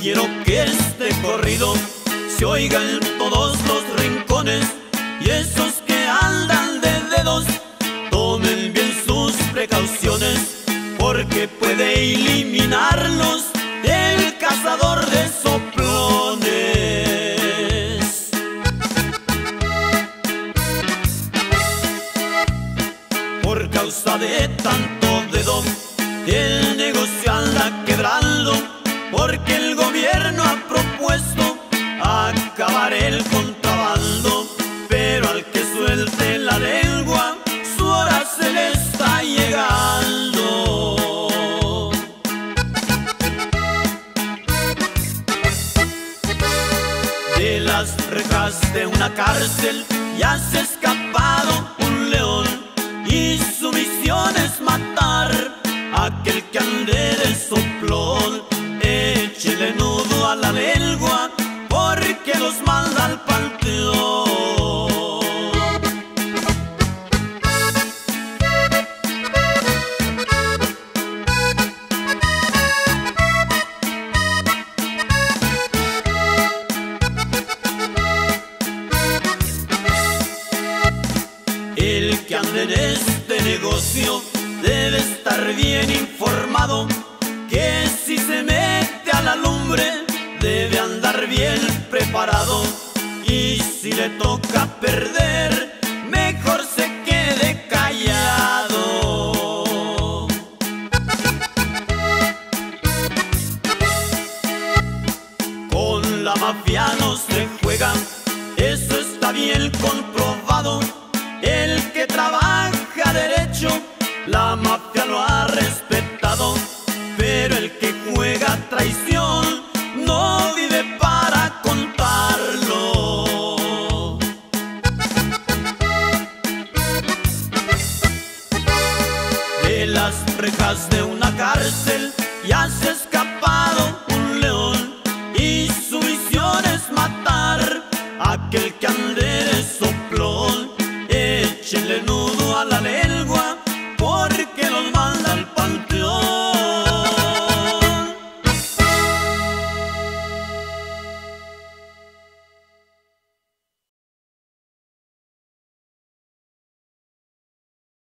quiero que este corrido se oiga en todos los rincones y esos que andan de dedos tomen bien sus precauciones porque puede eliminarlos el cazador de soplones. Por causa de tanto dedo, acabar el contrabando, pero al que suelte la lengua, su hora se le está llegando. De las rejas de una cárcel ya se escapado un león y su misión es matar a aquel que ande de soplón. Échele nudo a la lengua manda al. El que ande en este negocio debe estar bien informado que si se mete a la lumbre debe andar bien preparado y si le toca perder mejor se quede callado. Con la mafia no se juega, eso está bien comprobado. El que trabaja derecho, la mafia lo ha respetado. Pero el que juega traición, rejas de una cárcel y has escapado un león y su misión es matar a aquel que ande de soplón. Échele nudo a la lengua.